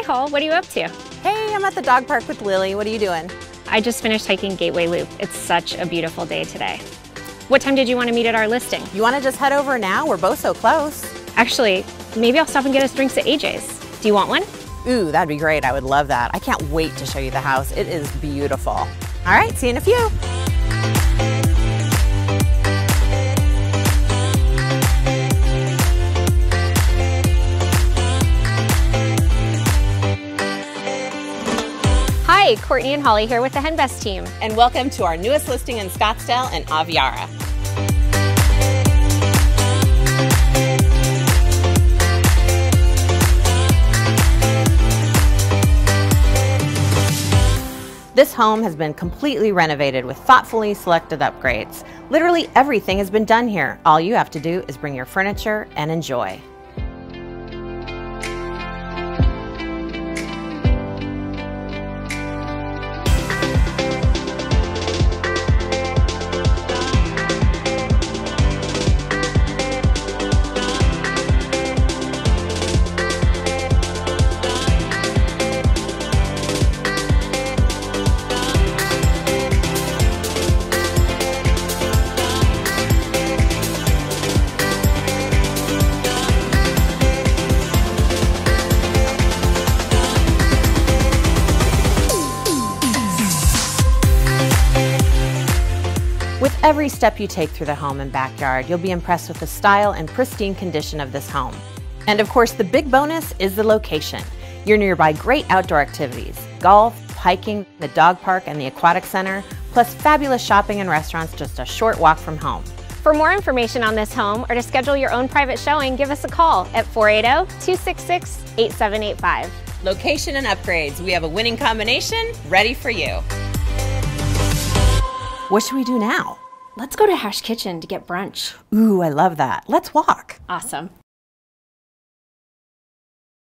Hi, Hall. What are you up to? Hey, I'm at the dog park with Lily. What are you doing? I just finished hiking Gateway Loop. It's such a beautiful day today. What time did you want to meet at our listing? You want to just head over now? We're both so close. Actually, maybe I'll stop and get us drinks at AJ's. Do you want one? Ooh, that'd be great. I would love that. I can't wait to show you the house. It is beautiful. All right, see you in a few. Hi, Courtney and Holly here with the Henbest team. And welcome to our newest listing in Scottsdale and Aviara. This home has been completely renovated with thoughtfully selected upgrades. Literally everything has been done here. All you have to do is bring your furniture and enjoy. With every step you take through the home and backyard, you'll be impressed with the style and pristine condition of this home. And of course, the big bonus is the location. You're nearby great outdoor activities golf, hiking, the dog park, and the aquatic center, plus fabulous shopping and restaurants just a short walk from home. For more information on this home or to schedule your own private showing, give us a call at 480 266 8785. Location and upgrades, we have a winning combination ready for you. What should we do now? Let's go to Hash Kitchen to get brunch. Ooh, I love that. Let's walk. Awesome.